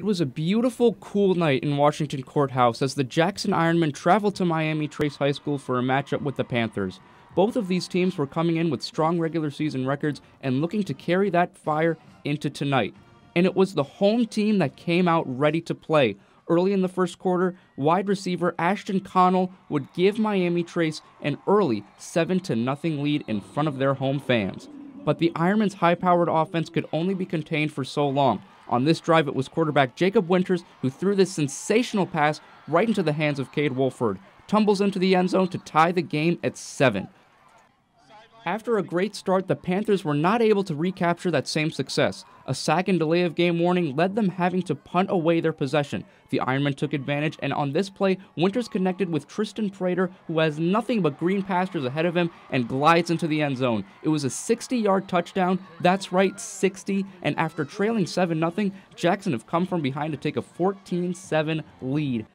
It was a beautiful, cool night in Washington Courthouse as the Jackson Ironmen traveled to Miami Trace High School for a matchup with the Panthers. Both of these teams were coming in with strong regular season records and looking to carry that fire into tonight. And it was the home team that came out ready to play. Early in the first quarter, wide receiver Ashton Connell would give Miami Trace an early 7 0 lead in front of their home fans. But the Ironmen's high powered offense could only be contained for so long on this drive, it was quarterback Jacob Winters who threw this sensational pass right into the hands of Cade Wolford. Tumbles into the end zone to tie the game at seven. After a great start, the Panthers were not able to recapture that same success. A sack and delay of game warning led them having to punt away their possession. The Ironmen took advantage, and on this play, Winters connected with Tristan Prater, who has nothing but green pastures ahead of him, and glides into the end zone. It was a 60 yard touchdown. That's right, 60. And after trailing 7 0, Jackson have come from behind to take a 14 7 lead.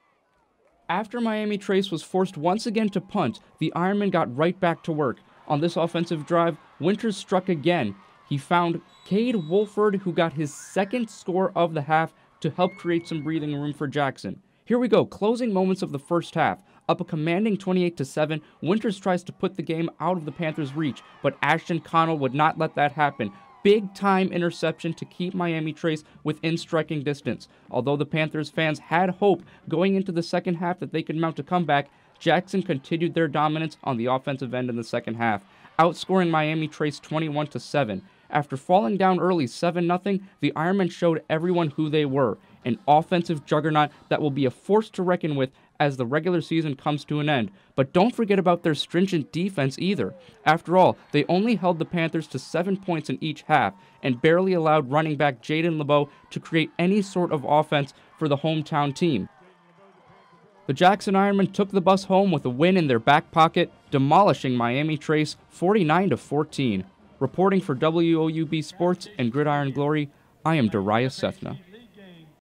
After Miami Trace was forced once again to punt, the Ironmen got right back to work. On this offensive drive, Winters struck again. He found Cade Wolford, who got his second score of the half to help create some breathing room for Jackson. Here we go, closing moments of the first half. Up a commanding 28 to 7, Winters tries to put the game out of the Panthers' reach, but Ashton Connell would not let that happen. Big time interception to keep Miami Trace within striking distance. Although the Panthers fans had hope going into the second half that they could mount a comeback, Jackson continued their dominance on the offensive end in the second half, outscoring Miami Trace 21 to 7. After falling down early 7 0, the Ironmen showed everyone who they were an offensive juggernaut that will be a force to reckon with as the regular season comes to an end. But don't forget about their stringent defense either. After all, they only held the Panthers to seven points in each half and barely allowed running back Jaden LeBeau to create any sort of offense for the hometown team. The Jackson Ironmen took the bus home with a win in their back pocket, demolishing Miami Trace 49 14. Reporting for WOUB Sports and Gridiron Glory, I am Darayus Sethna.